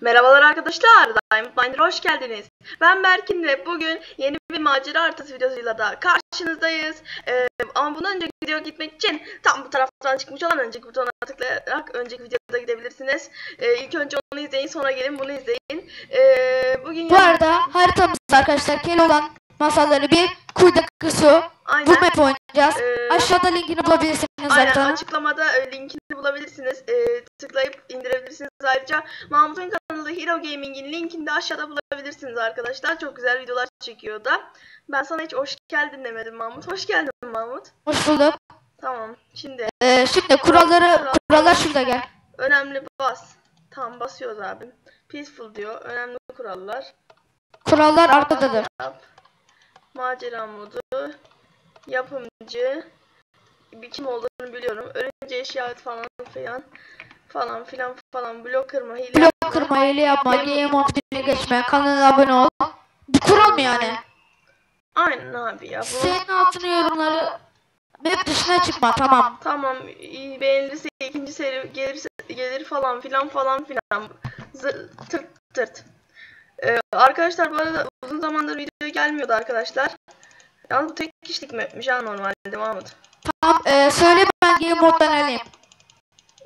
Merhabalar arkadaşlar, Diamond Miner'a hoş geldiniz. Ben Berkin ve bugün yeni bir macera haritası videosuyla da karşınızdayız. Ee, ama bundan önceki video gitmek için tam bu taraftan çıkmış olan önceki butona tıklayarak önceki videoda gidebilirsiniz. Ee, ilk önce onu izleyin, sonra gelin bunu izleyin. Ee, bugün Bu arada haritamız arkadaşlar Keloğlan masalları bir kuyudaki su. aynen, Bu map oynayacağız. Ee, Aşağıda linkini bulabilirsiniz aynen zaten. açıklamada e, linkini bulabilirsiniz. Ee, tıklayıp indirebilirsiniz. Ayrıca Mahmut'un kanalı Hero Gaming'in linkini de aşağıda bulabilirsiniz arkadaşlar. Çok güzel videolar çekiyor da. Ben sana hiç hoş geldin demedim Mahmut. Hoş geldin Mahmut. Hoş bulduk. Tamam. Şimdi Ee, şimdi kuralları kurallar şurada gel. önemli bas. Tamam basıyoruz abim. Peaceful diyor. Önemli kurallar. Kurallar arkadadır. Macera modu. Yapımcı. Bir kim olduğunu biliyorum. Ölünce eşya falan filan. Falan filan falan. Blok kırma, hile Blok kırma, hile yapma, game moduna geçme, kanala abone ol. Bu kural mı yani? Aynen abi ya. Bu... Senin altına yorumları map dışına çıkma tamam. Tamam iyi, beğenilirse ikinci seri gelirse gelir falan filan falan filan. Zır, tırt tırt. Ee, arkadaşlar bu arada uzun zamandır video gelmiyordu arkadaşlar. Yalnız bu tek kişilik mapmiş ha normalde Mahmut. Tamam ee, söyle ben game moddan alayım.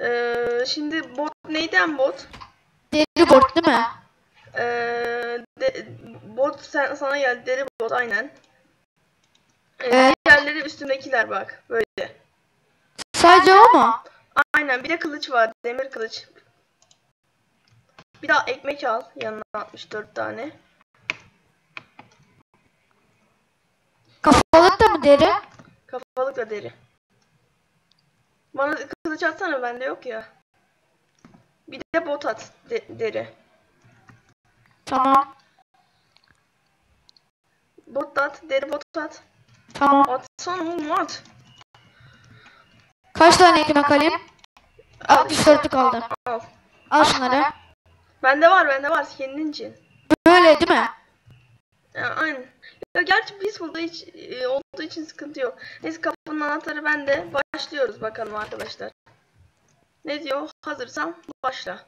Ee, şimdi bot neyden bot? Deli board değil mi? Ee, de- bot sen, sana geldi deri bot aynen. Ee, Evet. Diğerleri üstündekiler bak böyle. Sadece o mu? Aynen bir de kılıç var demir kılıç. Bir daha ekmek al yanına 64 tane. Kafalık da deri? Deri. Bana kılıç atsana bende yok ya. Bir de bot at de- deri. Tamam. Bot at, deri bot at. Tamam. Atsana oğlum at. Kaç tane ekmek alayım? 64'lü kaldı. Al. Al şunları. Bende var bende var kendin için. Böyle değil mi? Ya, aynen. Ya gerçi Peaceful'da hiç e, olduğu için sıkıntı yok. Neyse kapının anahtarı bende. Başlıyoruz bakalım arkadaşlar. Ne diyor? Hazırsan başla.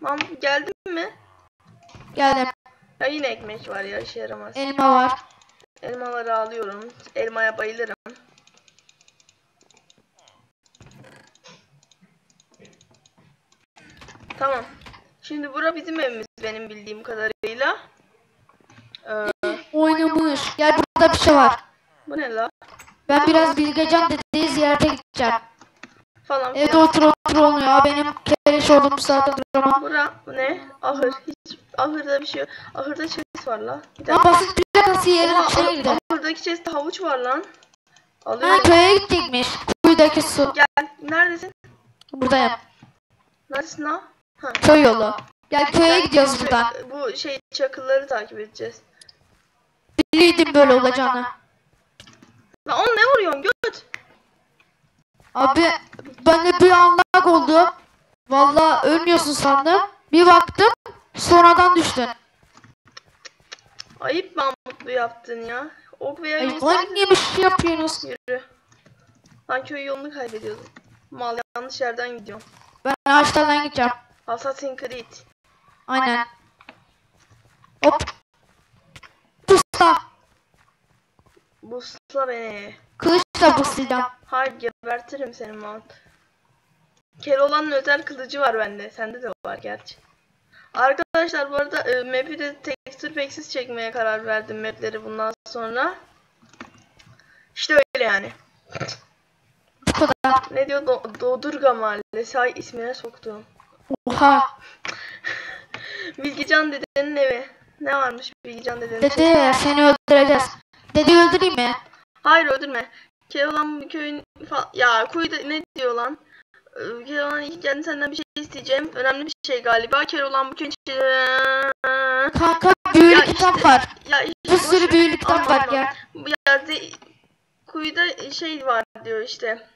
Mam geldin mi? Geldim. Ya yine ekmek var ya işe yaramaz. Elma var. Elmaları alıyorum. Elmaya bayılırım. Tamam. Şimdi bura bizim evimiz benim bildiğim kadarıyla. Ee, Oynamış. Gel burada bir şey var. bu ne la? Ben biraz Bilgecan dedeyi ziyarete gideceğim. Falan Evde filan. otur otur olmuyor. Benim keleş olduğum saatte duramam. Bura bu ne? Ahır. Hiç ahırda bir şey yok. Ahırda chest var la. Bir Ben dakika. basit plakası yerin Oha, içine ah- girdim. ahırdaki chest'te havuç var lan. Ha Alıyorum. köye gidecekmiş. Kuyudaki su. Gel. Neredesin? Buradayım. Neredesin la? Ha. Köy yolu. Gel köye gidiyoruz buradan. Bu şey çakılları takip edeceğiz. Biliyordum böyle olacağını. Lan onu ne vuruyorsun göt? Abi ben de bir anlag oldu. Valla ölmüyorsun sandım. Bir baktım sonradan düştün. Ayıp Mahmutlu yaptın ya. Ok veya Ay, lan niye bir şey yapıyorsunuz? yürü. Lan köy yolunu kaybediyordum. Mal yanlış yerden gidiyorum. Ben ağaçlardan gideceğim. Assassin's Creed. Aynen. Hop. Pusta. Busla beni. Kılıçla buslayacağım. Hayır gebertirim seni Mahmut. Keloğlan'ın özel kılıcı var bende. Sende de var gerçi. Arkadaşlar bu arada e, map'i de texture pack'siz çekmeye karar verdim map'leri bundan sonra. İşte öyle yani. Bu kadar. Ne diyor? Do Dodurga Mahallesi. Ay ismine soktum. Oha. Bilgican dedenin evi. Ne varmış Bilgican dedenin? Dede seni öldüreceğiz. Dede öldüreyim mi? Hayır öldürme. Keloğlan bu köyün ya kuyuda ne diyor lan? Ee, Keloğlan ilk geldi senden bir şey isteyeceğim. Önemli bir şey galiba. Keloğlan bu köyün içi- Kanka büyülü Ya kitap işte- var. Ya işte Bir sürü büyülü kitap var ya. Ya ze- kuyuda şey var diyor işte.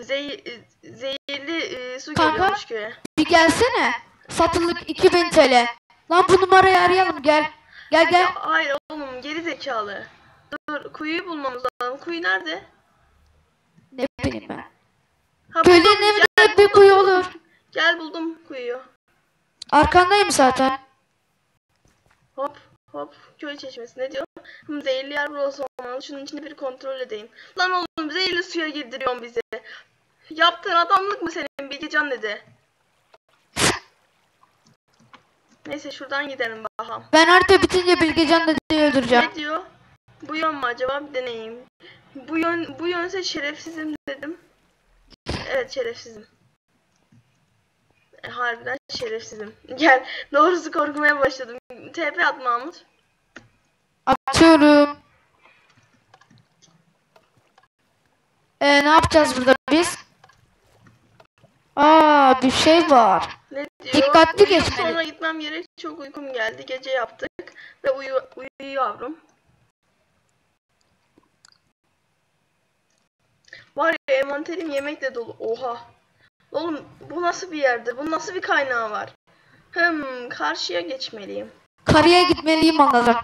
Zehir, zehirli e, su Kanka. geliyormuş köye. Bir gelsene. Satılık 2000 TL. Lan bu numarayı arayalım gel. Gel gel. Hayır oğlum geri zekalı. Dur kuyuyu bulmamız lazım. Kuyu nerede? Ne bileyim ben. Ha, Köylerin buldum. evinde Gel, bir kuyu olur. Gel buldum kuyuyu. Arkandayım zaten. Hop hop köy çeşmesi ne diyor? Zehirli yer burası olmalı. Şunun içinde bir kontrol edeyim. Lan oğlum zehirli suya girdiriyorsun bizi. Yaptığın adamlık mı senin Bilgecan dedi. Neyse şuradan gidelim bakalım. Ben harita bitince Bilgecan dedeyi öldüreceğim. Ne diyor? Bu yön mü acaba? Bir deneyeyim. Bu yön bu yönse şerefsizim dedim. Evet şerefsizim. E, harbiden şerefsizim. Gel. Doğrusu korkmaya başladım. TP at Mahmut. Atıyorum. Ee, ne yapacağız burada biz? Aa bir şey var. Ne diyor? Dikkatli geçmeli. Sonra gitmem gerek. Çok uykum geldi. Gece yaptık. Ve uyu, uyu yavrum. Var ya envanterim yemekle dolu. Oha. Oğlum bu nasıl bir yerde? Bu nasıl bir kaynağı var? Hım karşıya geçmeliyim. Karıya gitmeliyim anladım.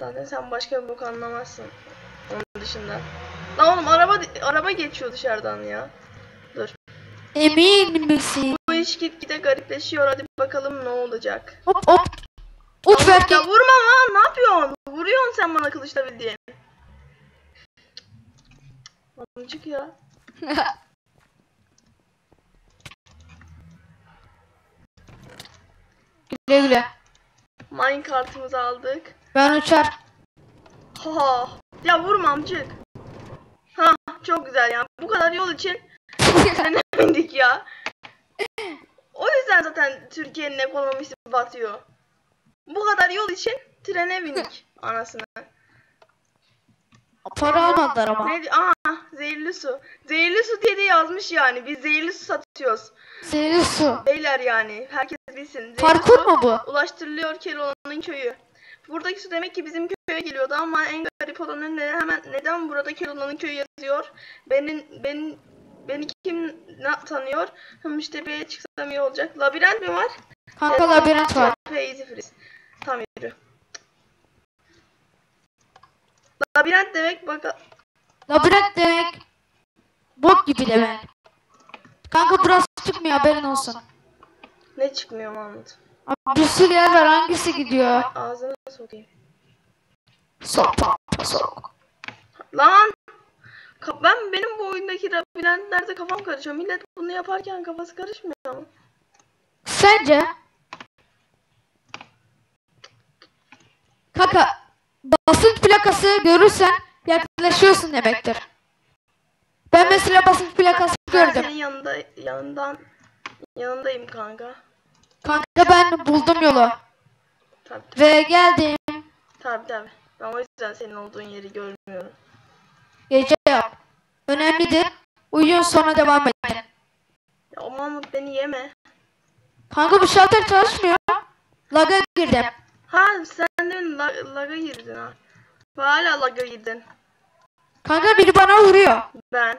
Zaten sen başka bir bok anlamazsın. Onun dışında. Lan oğlum araba araba geçiyor dışarıdan ya. Dur. Emin misin? İş gitgide garipleşiyor. Hadi bakalım ne olacak. Hop hop. Uç belki. Ya vurma lan ne yapıyorsun? Vuruyorsun sen bana kılıçla bildiğin. Amcık ya. güle güle. Minecart'ımızı aldık. Ben uçar. Ha. Ya vurma amcık. Ha çok güzel ya. Bu kadar yol için trene bindik ya. Yüzden zaten Türkiye'nin ekonomisi batıyor. Bu kadar yol için trene bindik anasını. Para almadılar ama. Ne Aa zehirli su. Zehirli su diye de yazmış yani. Biz zehirli su satıyoruz. Zehirli su. Beyler yani. Herkes bilsin. Zehirli Parkur su mu bu? Ulaştırılıyor Keloğlan'ın köyü. Buradaki su demek ki bizim köye geliyordu ama en garip olanı ne, hemen neden burada Keloğlan'ın köyü yazıyor? Benim ben beni kim ne tanıyor? Hım işte bir çıksam iyi olacak. Labirent mi var? Kanka labirent var. Easy freeze. Tam yürü. Labirent demek bak Labirent demek bok gibi demek. Kanka burası çıkmıyor haberin olsun. ne çıkmıyor Mahmut? Abi bir sürü yer var hangisi gidiyor? Ağzına sokayım. Sok sok. Lan! Ben benim bu oyundaki labirentlerde kafam karışıyor. Millet bunu yaparken kafası karışmıyor mu? Sence? Kanka basınç plakası görürsen yaklaşıyorsun demektir. Ben mesela basınç plakası Ben gördüm. senin yanında yanından yanındayım kanka. Kanka ben buldum yolu. Tabii Ve geldim. tabii tabii. Ben o yüzden senin olduğun yeri görmüyorum. Gece yap. Önemlidir. Uyuyun sonra devam edin. Ya o Mahmut beni yeme. Kanka bu şalter çalışmıyor. Laga girdim. Ha sen de la- laga girdin ha. Hala laga girdin. Kanka biri bana vuruyor. Ben.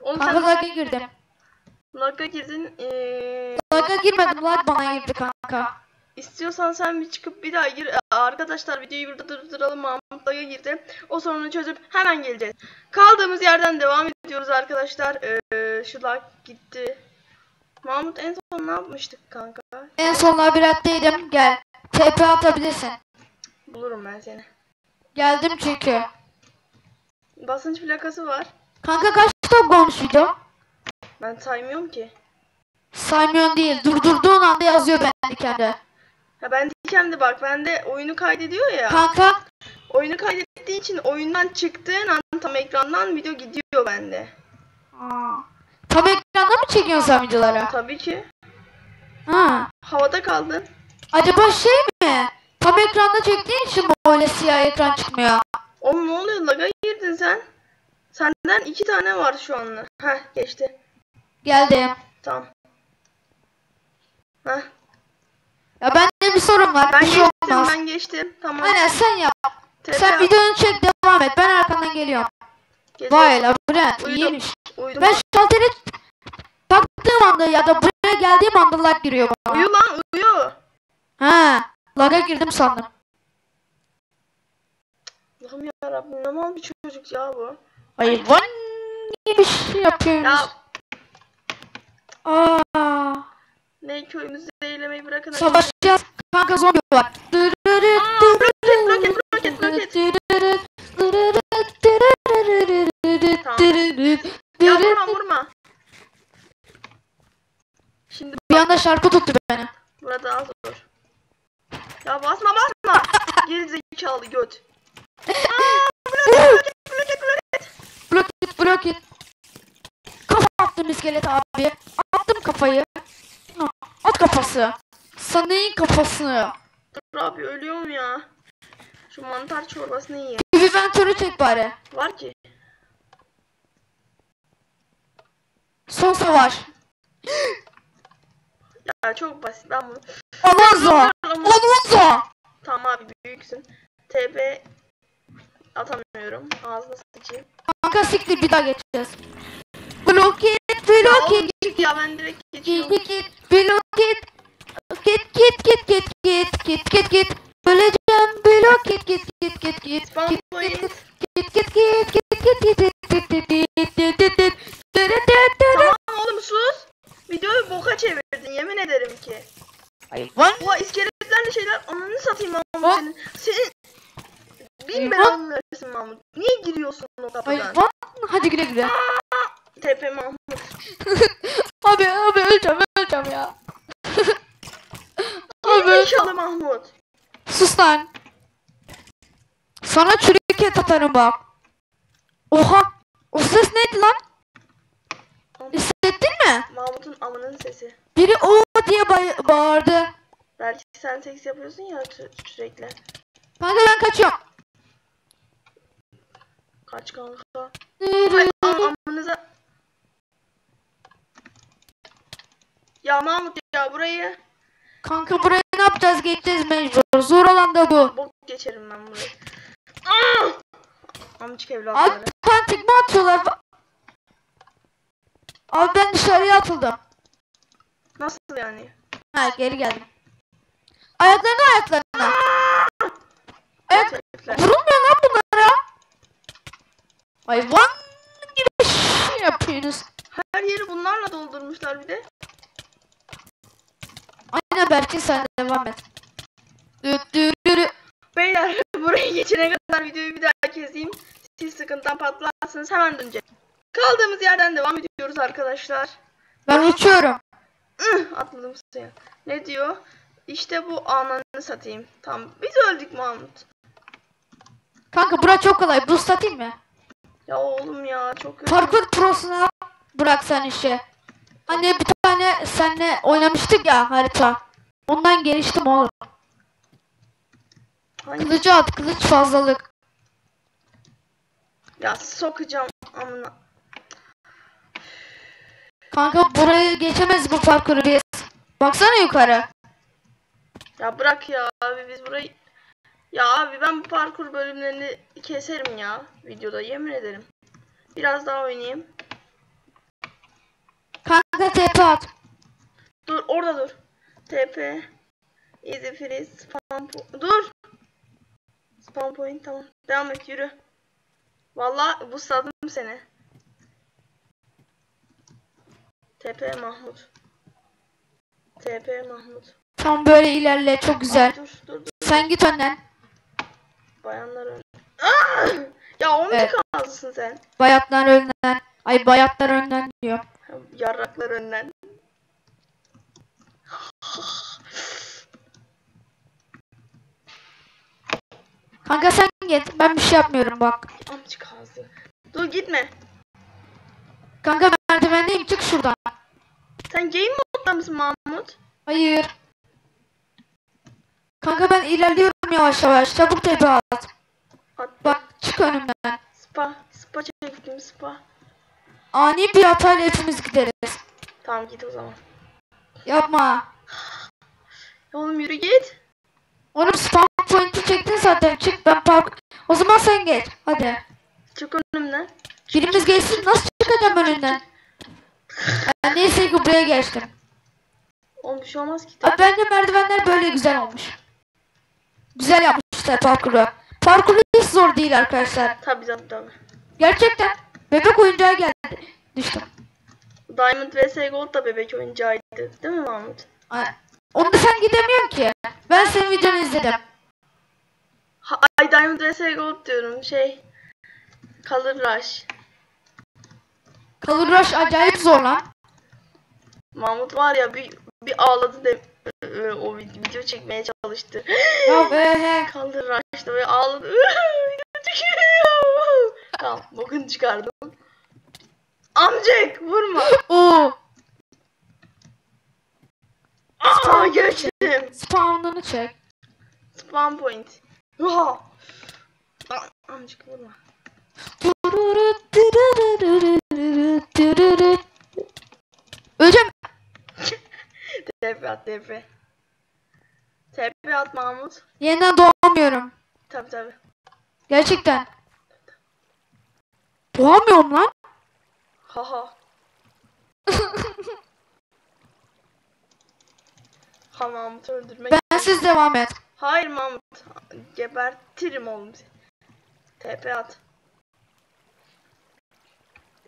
Oğlum Kanka sen laga girdim. laga girdin. Ee, Laga girmedim. Lag bana girdi kanka. İstiyorsan sen bir çıkıp bir daha gir. Arkadaşlar videoyu burada durduralım. Mahmut laga girdi. O sorunu çözüp hemen geleceğiz. Kaldığımız yerden devam ediyoruz arkadaşlar. Ee, şu gitti. Mahmut en son ne yapmıştık kanka? En son labirentteydim. Gel. TP atabilirsin. Bulurum ben seni. Geldim çünkü. Basınç plakası var. Kanka kaç top video? Ben saymıyorum ki. Saymıyorsun değil. Durdurduğun anda yazıyor bendikende. Ha ben diyeceğim bak bende oyunu kaydediyor ya. Kanka Oyunu kaydettiği için oyundan çıktığın an tam ekrandan video gidiyor bende. tam ekranda mı çekiyorsun sen videoları? Tabii ki. Ha. Havada kaldın. Acaba şey mi? Tam ekranda çektiğin için mi öyle siyah ekran çıkmıyor? Oğlum ne oluyor laga girdin sen. Senden iki tane var şu anda. Heh geçti. Geldim. Tamam. Heh. Ya bende bir sorun var. Ben bir şey geçtim olmaz. ben geçtim. Tamam. Aynen sen yap. TP Sen videonu çek devam et. Ben arkandan geliyorum. Geliyor. Vay labirent Uyudum. iyiymiş. Uyudum. Ben şalteri taktığım anda ya da buraya geldiğim anda lag giriyor bana. Uyu lan uyu. Ha, laga girdim sandım. Allah'ım yarabbim ne mal bir çocuk ya bu. Hayvan gibi bir şey yapıyorsunuz. Ya Aa, Ne köyümüzü zehirlemeyi bırakın. Savaşacağız. Kanka zombi var. roket, roket, roket. Ya vurma vurma. Şimdi Bir anda şarkı tuttu beni. burada daha zor. Ya basma basma. Geri zekalı göt. Bloket bloket. Kafa attım iskelet abi. Attım kafayı. At kafası. Sanayın kafasını. Dur abi ölüyorum ya. Şu mantar çorbasını yiyeyim. Bir ventörü çek bari. Var ki. Son savaş. Ya çok basit ben bunu. Alonso. Alonso. Tamam abi büyüksün. TP atamıyorum. Ağzına sıçayım. Kanka siktir bir daha geçeceğiz. Oğlum bloket. git ya ben direkt Git geçiyorum. git git. Bloket. Git git git git git git git git. Öleceğim bloket git git git git. Git git git git git git git git git git git git git git git. Dırı. Tamam oğlum sus. Videoyu boka çevirdin yemin ederim ki. Hayvan. Oha iskeletlerle şeyler ananı satayım Mahmut senin. Senin bin belanı versin Mahmut. Niye giriyorsun o kapıdan? Hayvan. Hadi güle güle. TP Mahmut. Abi abi öleceğim öleceğim ya. abi zekalı Mahmut. sus lan. Sana çürük atarım bak. Oha. O ses neydi lan? Hissettin mi? Mahmut'un amının sesi. Biri o diye bay- bağırdı. Belki sen seks yapıyorsun ya sü- sürekli. Kanka ben kaçıyorum. Kaç kanka. Ay am amınıza. Ya Mahmut ya burayı Kanka buraya ne yapacağız? Geçeceğiz mecbur. Zor olan da bu. bok geçerim ben burayı. Ah! Amcık Abi evlatları. ben tekme atıyorlar. Abi ben dışarıya atıldım. Nasıl yani? Ha geri geldim. Ayaklarına ayaklarına. Evet. Herifler. Vurulmuyor lan bunlara. Hayvan gibi şey yapıyorsunuz. Her yeri bunlarla doldurmuşlar bir de. Aynen Berkin sen devam et. Beyler buraya geçene kadar videoyu bir daha keseyim. Siz sıkıntıdan patlarsınız hemen döneceğim. Kaldığımız yerden devam ediyoruz arkadaşlar. Ben uçuyorum. Atladım suya. Ne diyor? İşte bu ananı satayım. Tamam biz öldük Mahmut. Kanka bura çok kolay. Boost atayım mı? Ya oğlum ya çok kötü. Parkur prosuna bırak sen işi. Hani bir tane senle oynamıştık ya harita. Ondan geliştim oğlum. Hangi- Kılıcı at. Kılıç fazlalık. Ya sokacağım amına. Kanka burayı geçemez bu parkuru biz. Baksana yukarı. Ya bırak ya abi biz burayı... Ya abi ben bu parkur bölümlerini keserim ya videoda yemin ederim. Biraz daha oynayayım. Kanka tepe at. Dur orada dur. TP. Easy freeze. Spam po- Dur. Spam point tamam. Devam et yürü. Vallahi bu sadım seni. TP Mahmut. TP Mahmut. Tam böyle ilerle çok güzel. Dur dur dur. Sen git önden. Bayanlar ön. Aa! Ya 11 Evet. kalsın sen. Bayatlar önden. Ay bayatlar önden diyor. Yarraklar önden. Kanka sen git. Ben bir şey yapmıyorum bak. Amcık ağzı. Dur gitme. Kanka merdivendeyim çık şuradan. Sen game modda mısın Mahmut? Hayır. Kanka ben ilerliyorum yavaş yavaş. Çabuk tepe at. At. Bak çık önümden. Spa. Spa çektim spa. Ani bir hatayla hepimiz gideriz. Tamam git o zaman. Yapma. Oğlum yürü git. Oğlum spam point'i çektin zaten. Çık ben park. O zaman sen geç. Hadi. Çık önümden. Birimiz geçsin. Nasıl çıkacağım önünden? Ben neyse ki buraya geçtim. Oğlum bir şey olmaz ki. Abi bence merdivenler böyle güzel olmuş. Güzel yapmışlar parkuru. Parkuru hiç zor değil arkadaşlar. Tabii tabii tabii. Gerçekten. Bebek oyuncağı geldi. Düştüm. Diamond vs Gold da bebek oyuncağıydı. Değil mi Mahmut? Ay, Onda sen gidemiyorsun ki. Ben senin videonu izledim. Ha, ay Diamond vs Gold diyorum. Şey. Color Rush. Color Rush acayip zor lan. Mahmut var ya bir, bir ağladı de e, o vid- video çekmeye çalıştı. Ya be he. Color Rush'ta böyle ağladı. video çekiyor. tamam bokunu çıkardım. Amcık vurma. Oo. Aa geçtim. Spawn'ını çek. Spawn point. Oha. Amcık vurma. Öleceğim. TP at TP. TP at Mahmut. Yeniden doğamıyorum. Tabi tabi. Gerçekten. Doğamıyorum lan. Haha. ha Mahmut'u öldürmek. Bensiz devam et. Hayır Mahmut. Gebertirim oğlum seni. TP at.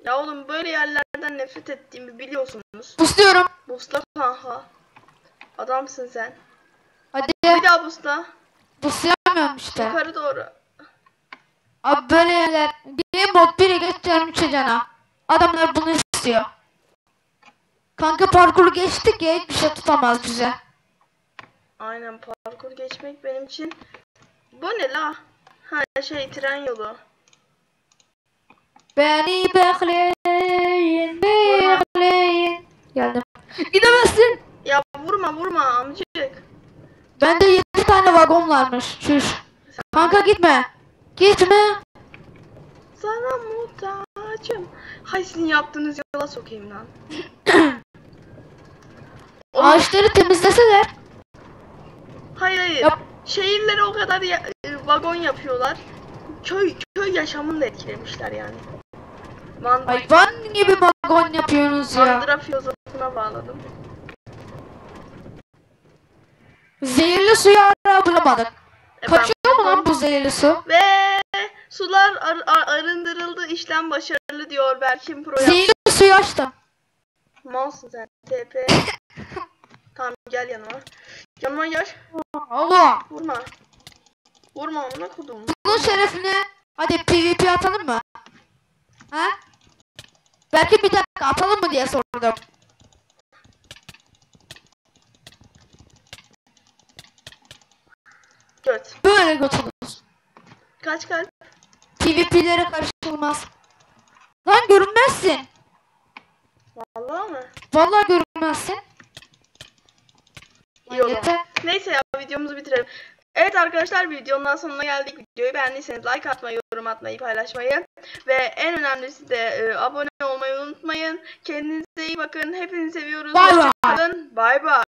Ya oğlum böyle yerlerden nefret ettiğimi biliyorsunuz. Busluyorum. Busla kanka. Adamsın sen. Hadi. Bir daha busla. Buslayamıyorum işte. Yukarı doğru. Abi böyle yerler. Bir bot biri geçeceğim üçe cana. Adamlar bunu istiyor. Kanka parkuru geçtik ya hiçbir şey tutamaz bize. Aynen parkur geçmek benim için. Bu ne la? Ha şey tren yolu. Beni bekleyin, bekleyin. Geldim. Gidemezsin. Ya vurma vurma amcık. Bende 7 tane vagon varmış. Çüş. Kanka gitme. Gitme. Sana muhtacım. Hay sizin yaptığınız yola sokayım lan. Ağaçları temizleseler. Hayır hayır. Yap. Şehirlere o kadar ya- e, vagon yapıyorlar. Köy köy yaşamını da etkilemişler yani. Van, Hayvan gibi vagon yapıyorsunuz ya. Mandıra filozofuna bağladım. Zehirli suyu ara bulamadık. E, Kaçıyor mu lan bu zehirli su? Ve sular ar- ar- arındırıldı, işlem başarılı diyor Berkin Pro. Zehirli suyu açtım. Malsın sen. TP. tamam gel yanıma. Yanıma gel. Allah. Vurma. Vurma amına kodum. Bunun şerefine hadi PvP atalım mı? Ha? Belki bir dakika atalım mı diye sordum. Göt. Böyle götürürüz. Kaç kalp? PvP'lere karışılmaz. Lan görünmezsin. Vallahi mı? Vallahi görünmezsin. İyi o zaman. Yeter. Neyse ya videomuzu bitirelim. Evet arkadaşlar videonun sonuna geldik. Videoyu beğendiyseniz like atmayı, yorum atmayı, paylaşmayı ve en önemlisi de e, abone olmayı unutmayın. Kendinize iyi bakın. Hepinizi seviyoruz. Bay bay. Bay bay.